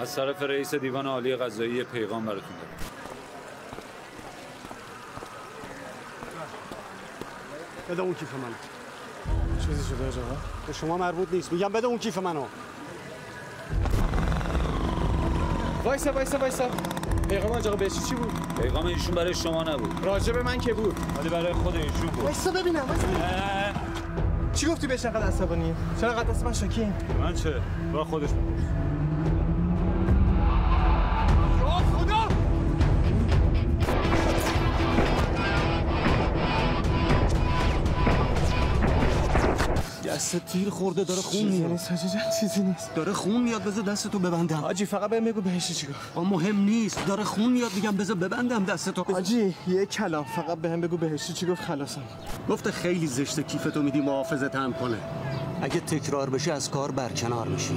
از طرف رئیس دیوان عالی قضایی پیغام براتون دارم. بده اون کیف منو. چیزی شده آقا به شما مربوط نیست. میگم بده اون کیف منو. وایسا وایسا وایسا. پیغام آقا بهشی چی بود؟ پیغام ایشون برای شما نبود. راجع به من که بود؟ ولی برای خود ایشون بود. وایسا ببینم وایسا چی گفتی بهش انقدر عصبانی؟ چرا انقدر دست من شاکی من چه؟ با خودش بپرس. دست تیر خورده داره خون چیزی میاد. نیست حاجی جان چیزی نیست. داره خون میاد بذار دستتو ببندم. حاجی فقط بهم بگو بهشی چی گفت مهم نیست. داره خون میاد میگم بذار ببندم دستتو حاجی یه کلام. فقط بهم بگو بهشی چی گفت خلاصم. گفته خیلی زشته کیفتو میدی محافظت هم کنه. اگه تکرار بشه از کار برکنار میشی.